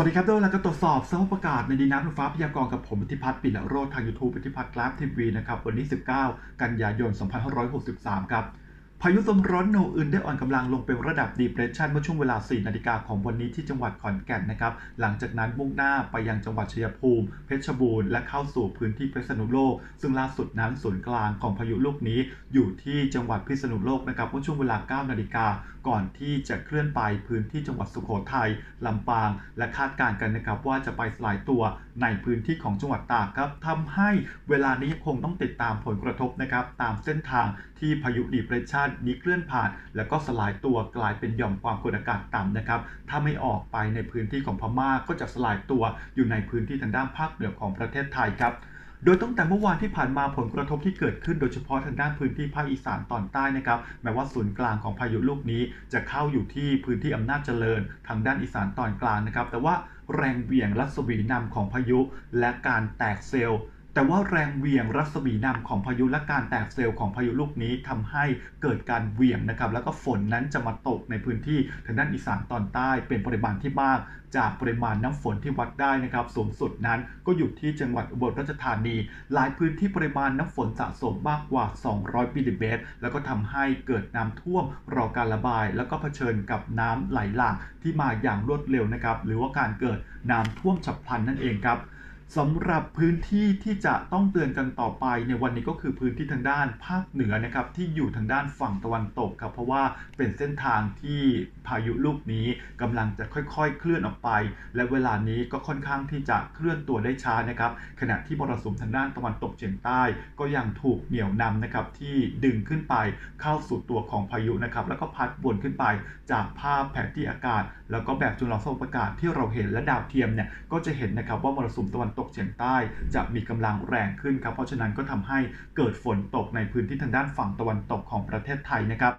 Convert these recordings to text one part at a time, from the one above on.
สวัสดีครับด้วยแล้วก็ตรวจสอบสภาพอากาศในดินน้ำฟ้าพยากรณ์กับผมพิพัฒน์ปิละโรธทางยูทูบปฏิพัฒน์กราฟทีวีนะครับวันนี้ 19 กันยายน 2563 ครับ พายุโซนร้อนโนอื่นได้อ่อนกำลังลงเป็นระดับ depression เมื่อช่วงเวลา 4 นาฬิกาของวันนี้ที่จังหวัดขอนแก่นนะครับ หลังจากนั้นมุ่งหน้าไปยังจังหวัดชัยภูมิ เพชรบูรณ์และเข้าสู่พื้นที่พิษณุโลก ซึ่งล่าสุดนั้นศูนย์กลางของพายุลูกนี้อยู่ที่จังหวัดพิษณุโลกนะครับเมื่อช่วงเวลา 9 นาฬิกาก่อนที่จะเคลื่อนไปพื้นที่จังหวัดสุโขทัยลำปาง และคาดการณ์กันนะครับว่าจะไปสลายตัวในพื้นที่ของจังหวัดตากครับทำให้เวลานี้คงต้องติดตามผลกระทบนะครับตามเส้นทางที่พายุดีเพรสชันนี้เคลื่อนผ่าน แล้วก็สลายตัวกลายเป็นหย่อมความกดอากาศต่ำนะครับ ถ้าไม่ออกไปในพื้นที่ของพม่าก็จะสลายตัวอยู่ในพื้นที่ทางด้านภาคเหนือของประเทศไทยครับโดยตั้งแต่เมื่อวานที่ผ่านมาผลกระทบที่เกิดขึ้นโดยเฉพาะทางด้านพื้นที่ภาคอีสานตอนใต้นะครับแม้ว่าศูนย์กลางของพายุลูกนี้จะเข้าอยู่ที่พื้นที่อำนาจเจริญ ทางด้านอีสานตอนกลางนะครับ แต่ว่าแรงเหวี่ยงรัศมีนำของพายุ และการแตกเซลล์ แต่ว่าแรงเหวี่ยงรัศมีนำของพายุและการแตกเซลล์ของพายุลูกนี้ทำให้เกิดการเหวี่ยงนะครับแล้วก็ฝนนั้นจะมาตกในพื้นที่ทางด้านอีสานตอนใต้เป็นปริมาณที่มาก จากปริมาณน้ำฝนที่วัดได้นะครับสูงสุดนั้นก็อยู่ที่จังหวัดอุบลราชธานี หลายพื้นที่ปริมาณน้ำฝนสะสมมากกว่า 200มิลลิเมตรแล้วก็ทำให้เกิดน้ำท่วมรอการระบาย แล้วก็เผชิญกับน้ำไหลหลากที่มาอย่างรวดเร็วนะครับหรือว่าการเกิดน้ำท่วมฉับพลันนั่นเองครับ สำหรับพื้นที่ที่จะต้องเตือนกันต่อไปในวันนี้ก็คือพื้นที่ทางด้านภาคเหนือนะครับที่อยู่ทางด้านฝั่งตะวันตกครับเพราะว่าเป็นเส้นทางที่พายุลูกนี้กำลังจะค่อยๆ เคลื่อนออกไป และเวลานี้ก็ค่อนข้างที่จะเคลื่อนตัวได้ช้านะครับขณะที่มรสุมทางด้านตะวันตกเฉียงใต้ ก็ยังถูกเหนี่ยวนำนะครับที่ดึงขึ้นไปเข้าสู่ตัวของพายุนะครับแล้วก็พัดวนขึ้นไปจากภาพแผนที่อากาศ แล้วก็แบบจำลองสภาพอากาศที่เราเห็นและดาวเทียมเนี่ยก็จะเห็นนะครับว่ามรสุมตะวันตกเฉียงใต้ จะมีกำลังแรงขึ้นครับ เพราะฉะนั้นก็ทำให้เกิดฝนตกในพื้นที่ทางด้านฝั่งตะวันตกของประเทศไทยนะครับ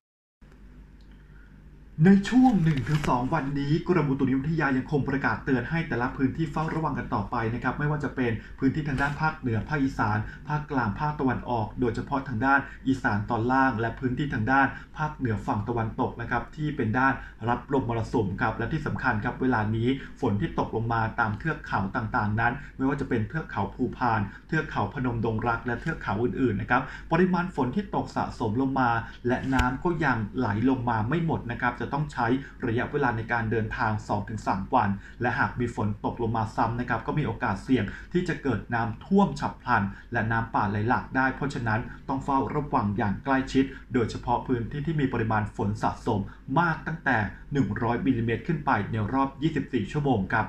ในช่วง 1-2 วันนี้กรมอุตุนิยมวิทยายังคงประกาศเตือนให้แต่ละพื้นที่เฝ้าระวังกันต่อไปนะครับไม่ว่าจะเป็นพื้นที่ทางด้านภาคเหนือภาคอีสาน ภาคกลางภาคตะวันออก โดยเฉพาะทางด้านอีสานตอนล่าง และพื้นที่ทางด้าน ภาคเหนือฝั่งตะวันตกนะครับที่เป็นด้านรับลมมรสุมครับและที่สำคัญครับเวลานี้ฝนที่ตกลงมาตามเทือกเขาต่างๆ นั้น ไม่ว่าจะเป็นเทือกเขาภูพาน เทือกเขาพนมดงรัก และเทือกเขาอื่นๆนะครับปริมาณฝนที่ตกสะสมลงมา และน้ำก็ยังไหลลงมาไม่หมดนะครับจะต้องใช้ระยะเวลาในการเดินทาง 2-3 วัน และหากมีฝนตกลงมาซ้ำนะครับก็มีโอกาสเสี่ยงที่จะเกิดน้ำท่วมฉับพลัน และน้ำป่าไหลหลากได้ เพราะฉะนั้นต้องเฝ้าระวังอย่างใกล้ชิด โดยเฉพาะพื้นที่ที่มีปริมาณฝนสะสมมากตั้งแต่ 100มิลลิเมตรขึ้นไปในรอบ 24 ชั่วโมงครับ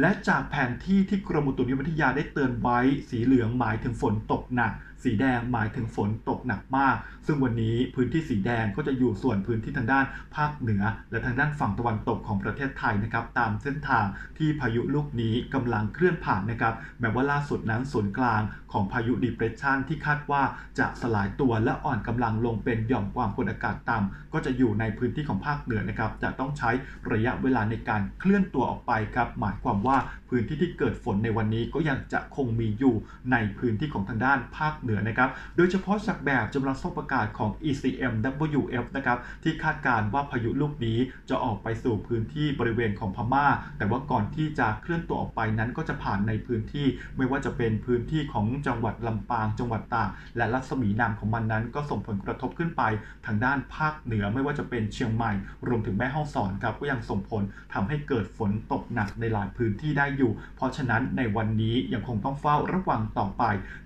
และจากแผนที่ที่กรมอุตุนิยมวิทยาได้เตือนไว้สีเหลืองหมายถึงฝนตกหนัก สีแดงหมายถึงฝนตกหนักมาก ซึ่งวันนี้พื้นที่สีแดงก็จะอยู่ส่วนพื้นที่ทางด้านภาคเหนือ และทางด้านฝั่งตะวันตกของประเทศไทยนะครับตามเส้นทางที่พายุลูกนี้กำลังเคลื่อนผ่านนะครับแม้ว่าล่าสุดนั้นศูนย์กลางของพายุดีเพรสชันที่คาดว่าจะสลายตัวและอ่อนกำลังลงเป็นหย่อมความกดอากาศต่ำก็จะอยู่ในพื้นที่ของภาคเหนือนะครับจะต้องใช้ระยะเวลาในการเคลื่อนตัวออกไปครับหมายความว่าพื้นที่ที่เกิดฝนในวันนี้ก็ยังจะคงมีอยู่ในพื้นที่ของทางด้านภาคเหนือนะครับ โดยเฉพาะจากแบบจำลองสภาพอากาศของ ECMWF นะครับ ที่คาดการณ์ว่าพายุลูกนี้จะออกไปสู่พื้นที่บริเวณของพม่า แต่ว่าก่อนที่จะเคลื่อนตัวออกไปนั้นก็จะผ่านในพื้นที่ ไม่ว่าจะเป็นพื้นที่ของจังหวัดลำปาง จังหวัดตาก และรัศมีนามของมันนั้น ก็ส่งผลกระทบขึ้นไป ทางด้านภาคเหนือไม่ว่าจะเป็นเชียงใหม่ รวมถึงแม่ฮ่องสอนครับก็ยังส่งผลทำให้เกิดฝนตกหนักในหลายพื้นที่ได้อยู่ เพราะฉะนั้นในวันนี้ยังคงต้องเฝ้าระวังต่อไป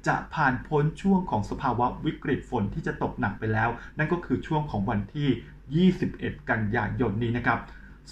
จะผ่านพ้นช่วงของสภาวะวิกฤตฝนที่จะตกหนักไปแล้ว นั่นก็คือช่วงของวันที่ 21 กันยายนนี้นะครับ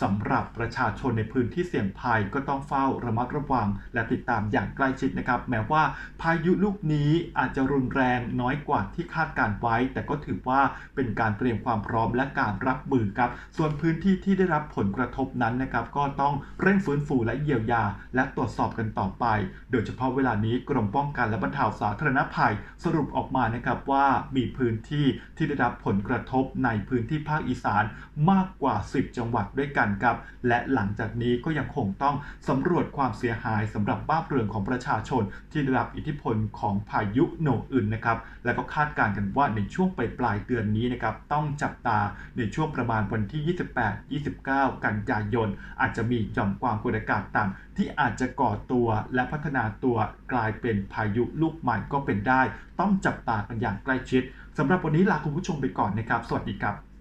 สำหรับประชาชนในพื้นที่เสี่ยงภัยก็ต้องเฝ้าระมัดระวัง และติดตามอย่างใกล้ชิดนะครับ แม้ว่าพายุลูกนี้อาจจะรุนแรงน้อยกว่าที่คาดการไว้ แต่ก็ถือว่าเป็นการเตรียมความพร้อมและการรับมือครับ ส่วนพื้นที่ที่ได้รับผลกระทบนั้นนะครับก็ต้องเร่งฟื้นฟูและเยียวยา และตรวจสอบกันต่อไป โดยเฉพาะเวลานี้กรมป้องกันและบรรเทาสาธารณภัย สรุปออกมานะครับว่ามีพื้นที่ที่ได้รับผลกระทบในพื้นที่ภาคอีสานมากกว่า 10 จังหวัดด้วยกันกันครับ และหลังจากนี้ก็ยังคงต้องสำรวจความเสียหายสำหรับบ้านเรือนของประชาชน ที่ได้รับอิทธิพลของพายุโนอื่นนะครับ และก็คาดการณ์กันว่าในช่วงปลายปลายเดือนนี้นะครับต้องจับตาในช่วงประมาณวันที่ 28-29 กันยายน อาจจะมีหย่อมความกดอากาศต่ำที่อาจจะก่อตัวและพัฒนาตัวกลายเป็นพายุลูกใหม่ก็เป็นได้ ต้องจับตากันอย่างใกล้ชิดสำหรับวันนี้ลาคุณผู้ชมไปก่อนนะครับ สวัสดีครับ